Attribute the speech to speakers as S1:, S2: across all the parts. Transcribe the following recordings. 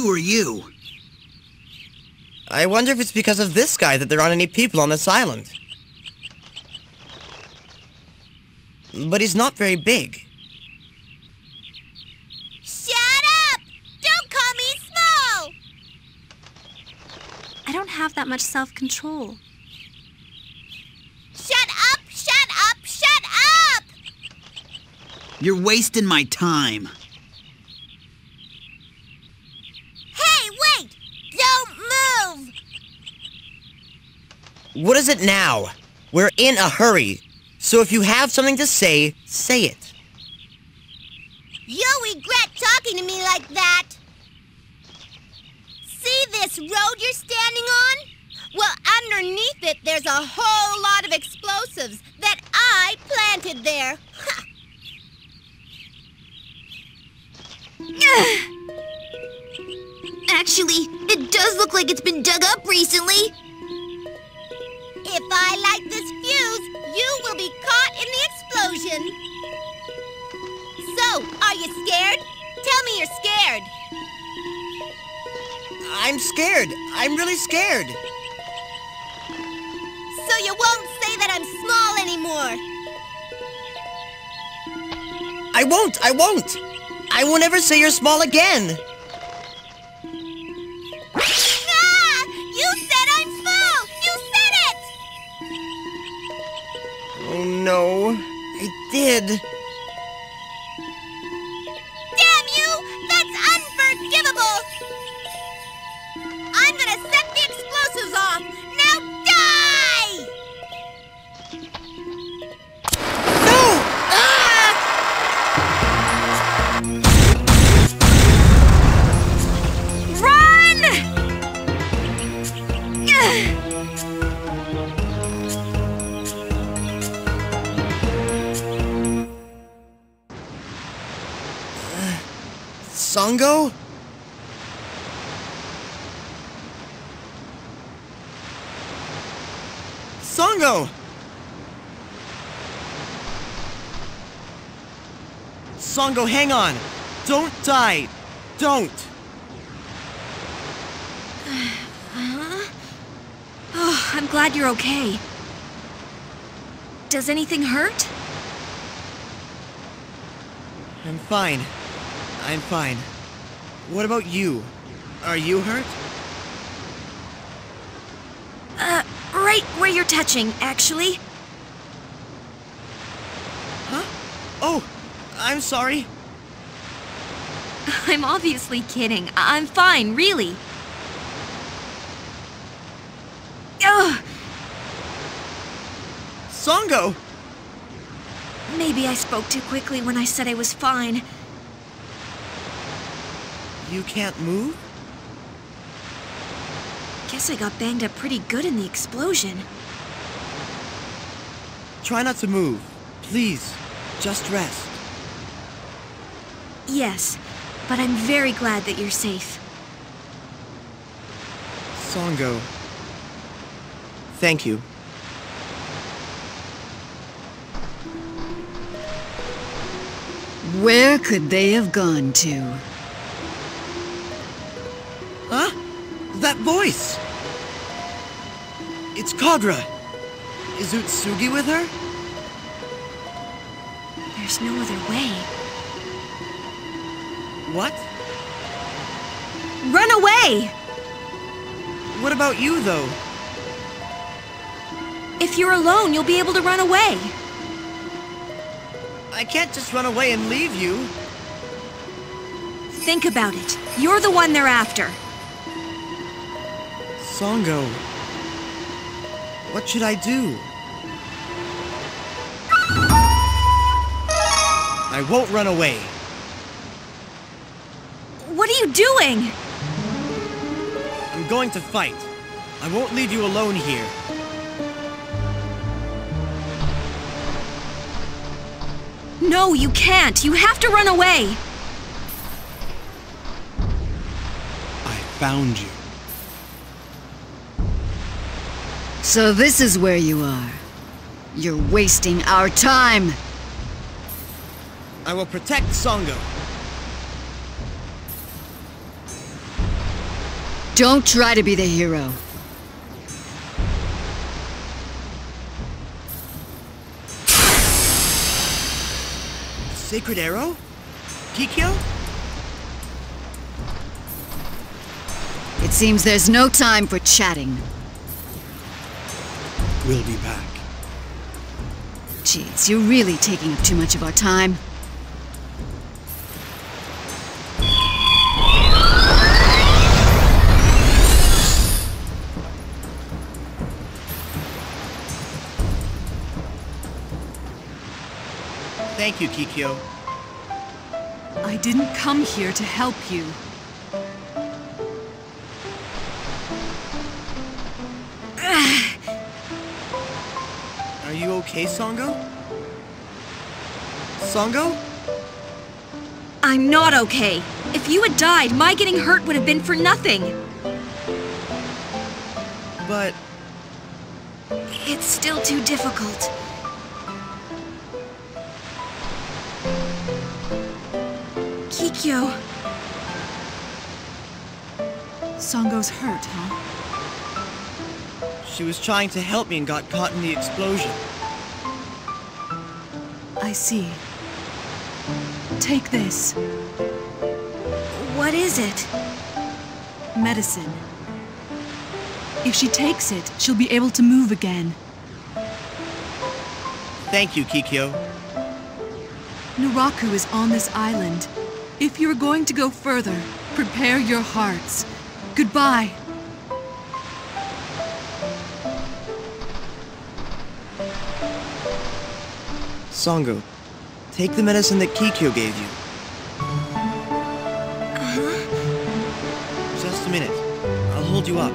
S1: Who are you?
S2: I wonder if it's because of this guy that there aren't any people on this island. But he's not very big.
S3: Shut up! Don't call me small!
S4: I don't have that much self-control.
S3: Shut up! Shut up! Shut up!
S1: You're wasting my time.
S3: Hey, wait! Don't move!
S2: What is it now? We're in a hurry. So if you have something to say, say it.
S3: You'll regret talking to me like that. See this road you're standing on? Well, underneath it, there's a whole lot of explosives that I planted there.
S5: Actually, it does look like it's been dug up recently.
S3: If I light this fuse, you will be caught in the explosion. So, are you scared? Tell me you're scared.
S2: I'm scared. I'm really scared.
S3: So you won't say that I'm small anymore.
S2: I won't. I won't. I won't ever say you're small again. No. I did. Songo? Sango! Sango, hang on! Don't die! Don't!
S4: Oh, I'm glad you're okay. Does anything hurt?
S2: I'm fine. I'm fine. What about you? Are you hurt?
S4: Uh, right where you're touching, actually.
S2: Huh? Oh, I'm sorry.
S4: I'm obviously kidding. I'm fine, really. Ugh,
S2: Sango!
S4: maybe I spoke too quickly when I said I was fine.
S2: You can't move?
S4: Guess I got banged up pretty good in the explosion.
S2: Try not to move. Please, just rest.
S4: Yes, but I'm very glad that you're safe.
S2: Sango. Thank you.
S6: Where could they have gone to?
S2: Voice! It's Kagura! Is Utsugi with her?
S4: There's no other way.
S2: What?
S4: Run away!
S2: What about you, though?
S4: If you're alone, you'll be able to run away.
S2: I can't just run away and leave you.
S4: Think about it. You're the one they're after.
S2: Sango. What should I do? I won't run away.
S4: What are you doing?
S2: I'm going to fight. I won't leave you alone here.
S4: No, you can't. You have to run away.
S2: I found you.
S6: So this is where you are. You're wasting our time.
S2: I will protect Sango.
S6: Don't try to be the hero.
S2: Sacred arrow? Kikyo?
S6: It seems there's no time for chatting.
S2: We'll be back.
S6: Jeez, you're really taking up too much of our time.
S2: Thank you, Kikyo.
S7: I didn't come here to help you.
S2: You okay, Sango? Sango?
S4: I'm not okay. If you had died, my getting hurt would have been for nothing.
S2: But
S4: It's still too difficult. Kikyo,
S7: Sango's hurt, huh?
S2: she was trying to help me and got caught in the explosion.
S7: I see. Take this.
S4: what is it?
S7: Medicine. If she takes it, she'll be able to move again.
S2: Thank you, Kikyo.
S7: Naraku is on this island. If you're going to go further, prepare your hearts. Goodbye.
S2: Sango, take the medicine that Kikyo gave you. Uh-huh. Just a minute. I'll hold you up.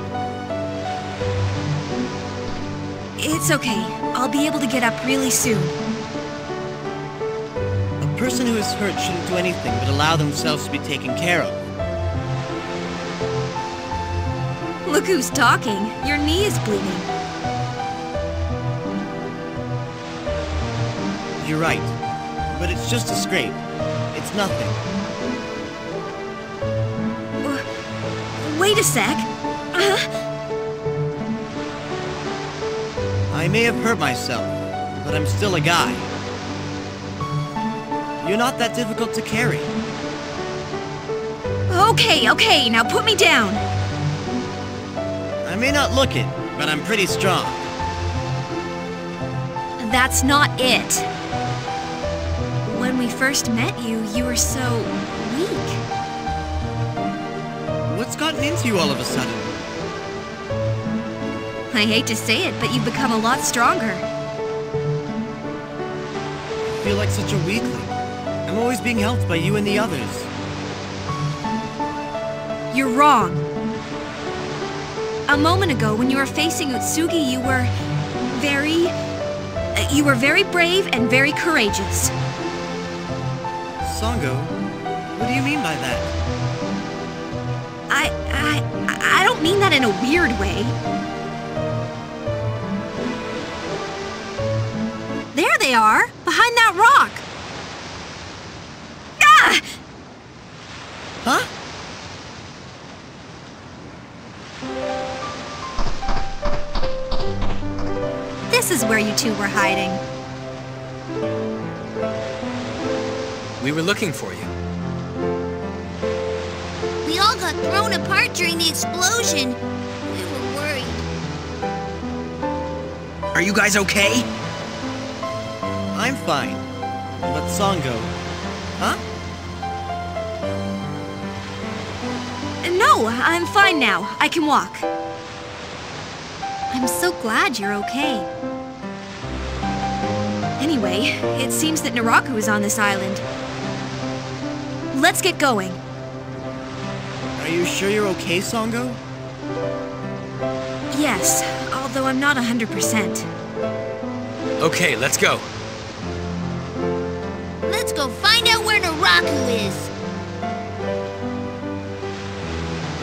S4: It's okay. I'll be able to get up really soon.
S2: A person who is hurt shouldn't do anything but allow themselves to be taken care of.
S4: Look who's talking. Your knee is bleeding.
S2: You're right. But it's just a scrape. It's nothing.
S4: Uh, Wait a sec. Uh,
S2: I may have hurt myself, but I'm still a guy. You're not that difficult to carry.
S4: okay, okay, now put me down.
S2: I may not look it, but I'm pretty strong.
S4: That's not it. When we first met you, you were so weak.
S2: What's gotten into you all of a sudden?
S4: I hate to say it, but you've become a lot stronger.
S2: I feel like such a weakling. I'm always being helped by you and the others.
S4: You're wrong. A moment ago, when you were facing Utsugi, you were very. uh, You were very brave and very courageous.
S2: Sango, what do you mean by that?
S4: I. I. I don't mean that in a weird way. There they are, behind that rock. Ah!
S2: Huh?
S4: This is where you two were hiding.
S8: We were looking for you.
S5: We all got thrown apart during the explosion. We were worried.
S1: Are you guys okay?
S2: I'm fine. But Sango, huh?
S4: Uh, no, I'm fine now. I can walk. I'm so glad you're okay. Anyway, it seems that Naraku is on this island. Let's get going.
S2: Are you sure you're okay, Sango?
S4: Yes, although I'm not 100%.
S8: Okay, let's go.
S5: Let's go find out where Naraku is.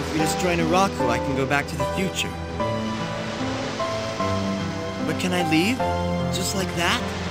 S2: If we destroy Naraku, I can go back to the future. But can I leave? Just like that?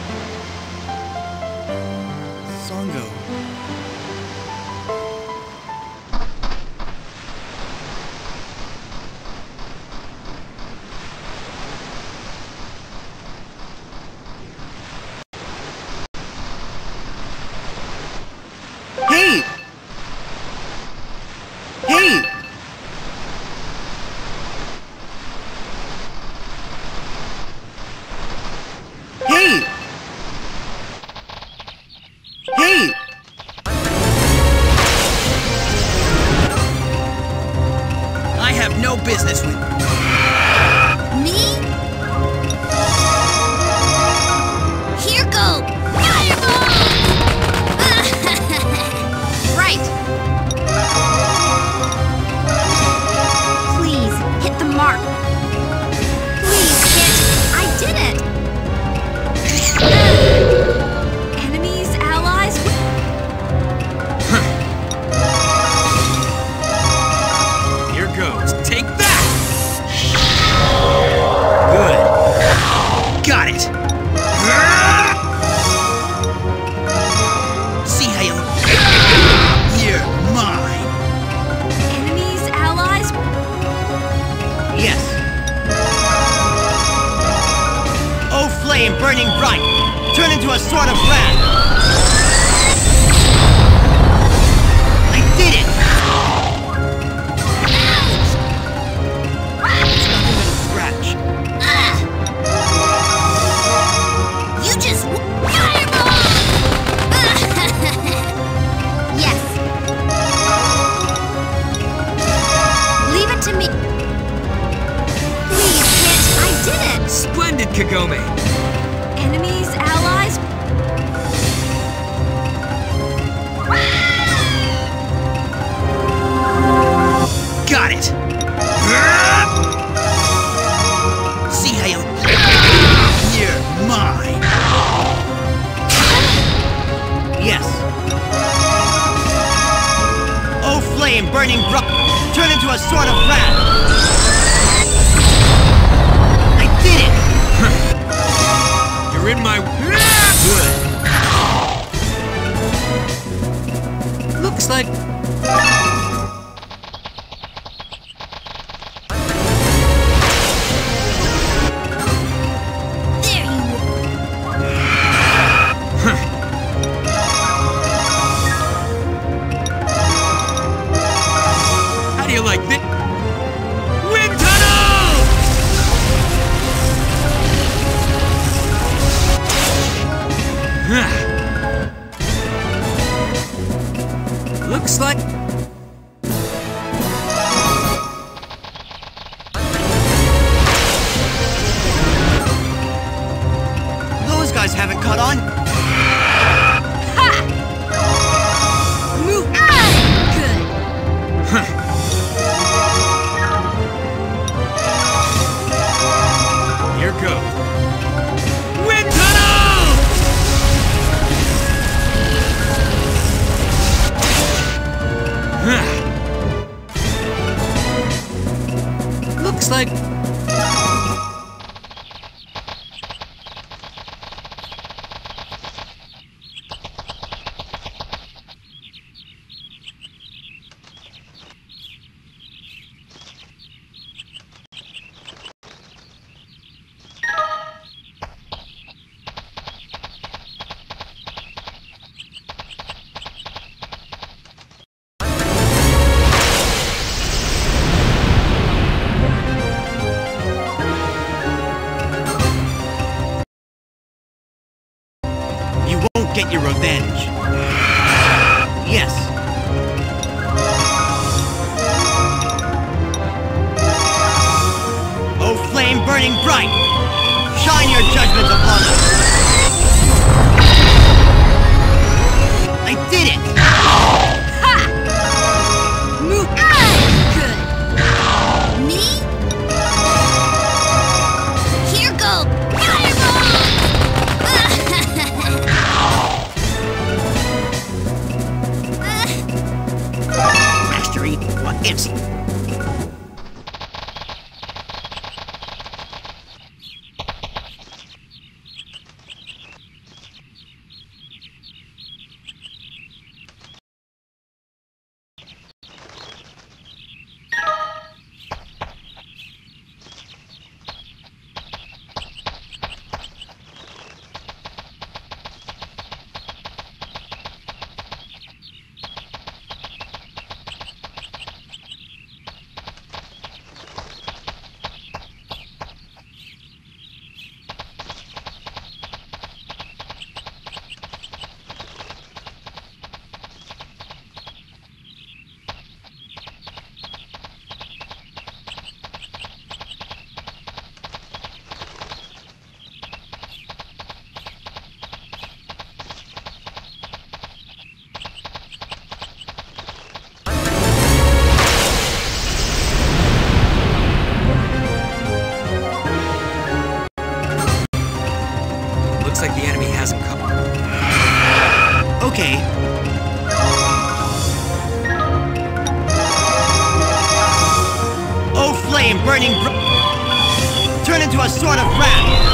S2: burning bright. Shine your judgment upon us. I did it!
S4: Ha! Good.
S3: Me? Here fireball!
S1: Mastery.
S2: Burning turn into a sort of rat.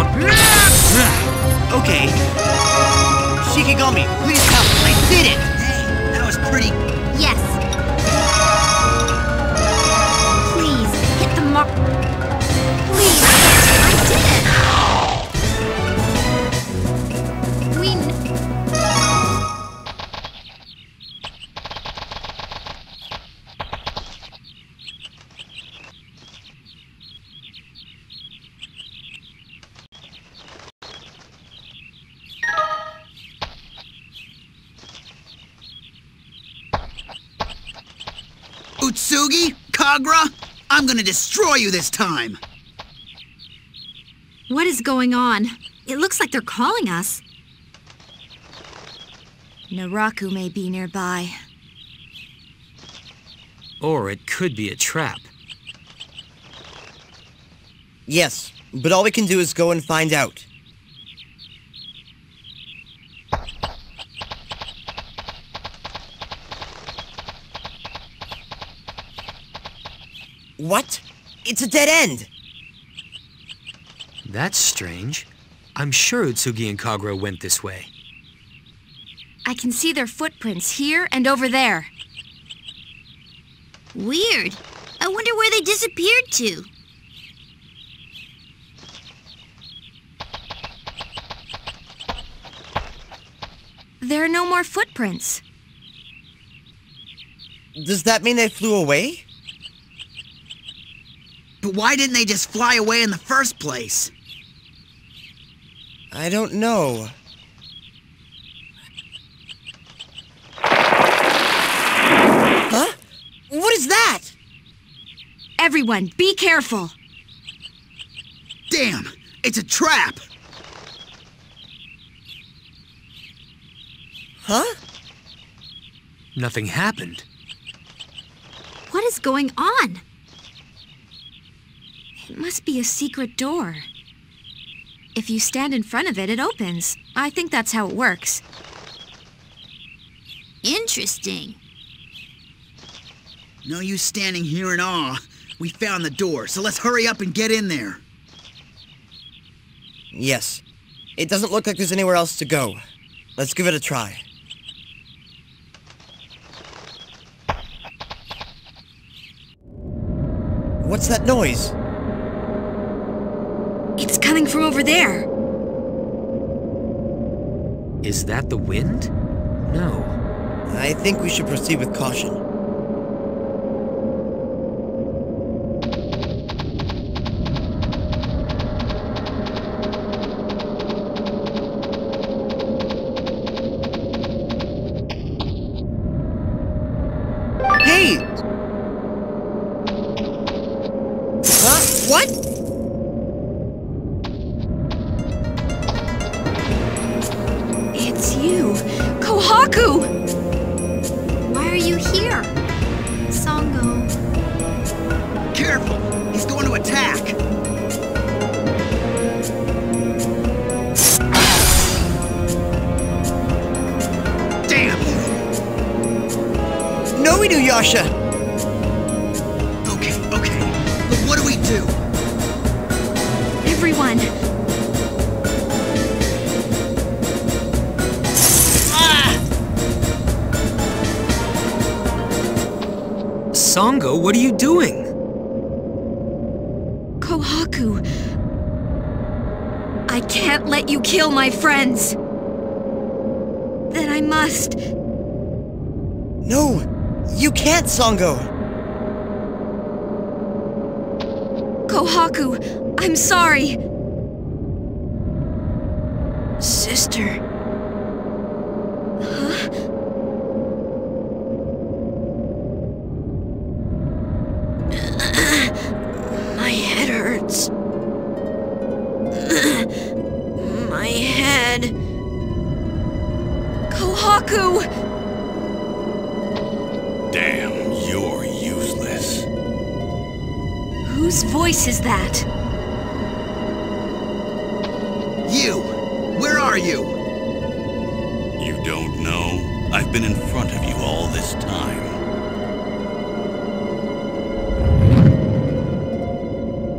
S5: You
S8: really ah! want. Ah!
S2: Okay. Shikigami, please help. I did it!
S1: Utsugi? Kagura? I'm gonna destroy you this time!
S4: What is going on? It looks like they're calling us. Naraku may be nearby.
S8: Or it could be a trap.
S2: Yes, but all we can do is go and find out. What? It's a dead end!
S8: That's strange. I'm sure Utsugi and Kagura went this way.
S4: I can see their footprints here and over there.
S5: Weird. I wonder where they disappeared to.
S4: There are no more footprints.
S2: Does that mean they flew away?
S1: But why didn't they just fly away in the first place?
S2: I don't know. Huh? What is that?
S4: Everyone, be careful.
S1: Damn, it's a trap!
S2: Huh?
S8: Nothing happened.
S4: What is going on? It must be a secret door. If you stand in front of it, it opens. I think that's how it works.
S5: Interesting.
S1: No use standing here in awe. We found the door, so let's hurry up and get in there.
S2: Yes. It doesn't look like there's anywhere else to go. Let's give it a try. What's that noise?
S4: It's coming from over there.
S8: Is that the wind? No.
S2: I think we should proceed with caution. Hey! Huh? What? No, Inuyasha!
S1: Okay, okay, but what do we do?
S4: Everyone,
S8: Sango, what are you doing?
S4: Kohaku. I can't let you kill my friends. Then I must.
S2: No! You can't, Sango!
S4: Kohaku, I'm sorry.
S6: Sister. My
S9: been in front of you all this time.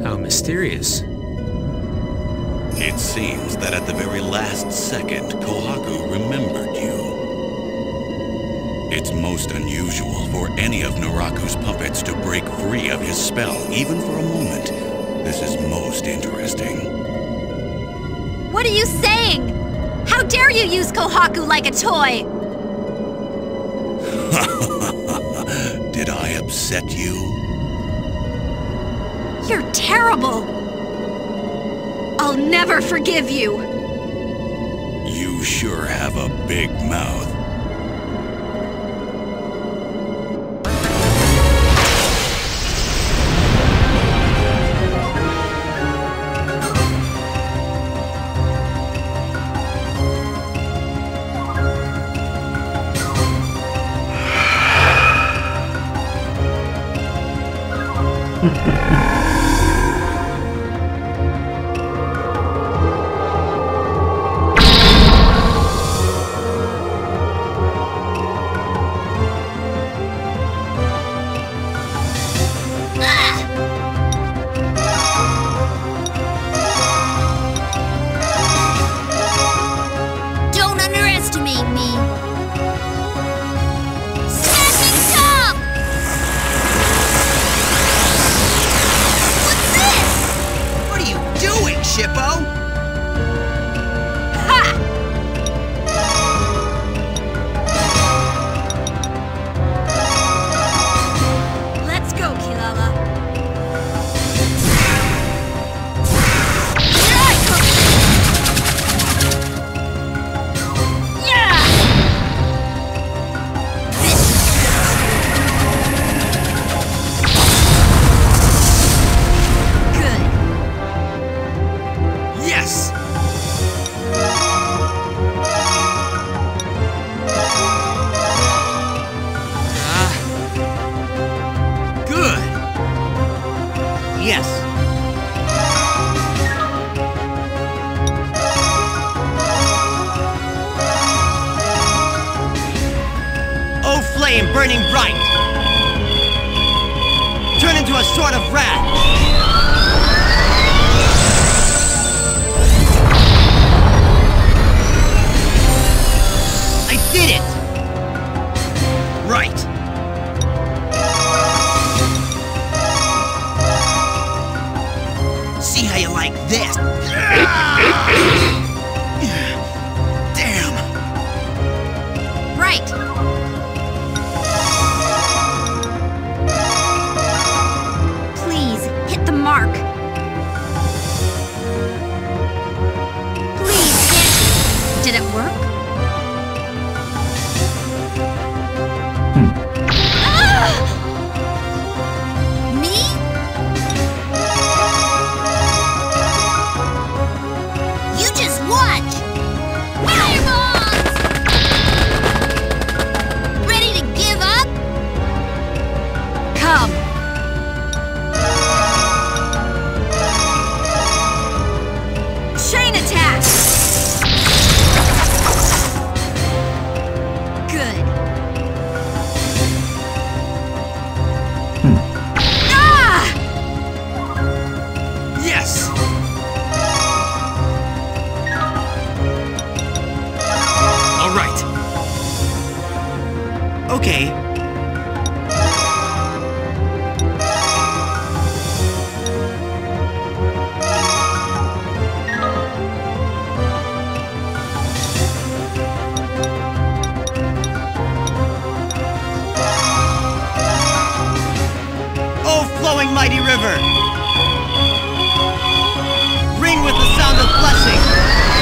S8: How mysterious.
S9: It seems that at the very last second, Kohaku remembered you. It's most unusual for any of Naraku's puppets to break free of his spell, even for a moment. This is most interesting.
S3: What are you saying? How dare you use Kohaku like a toy?
S9: Did I upset you?
S4: You're terrible! I'll never forgive you!
S9: You sure have a big mouth.
S2: Sword of wrath!
S1: Mighty river. Ring with the sound of blessing.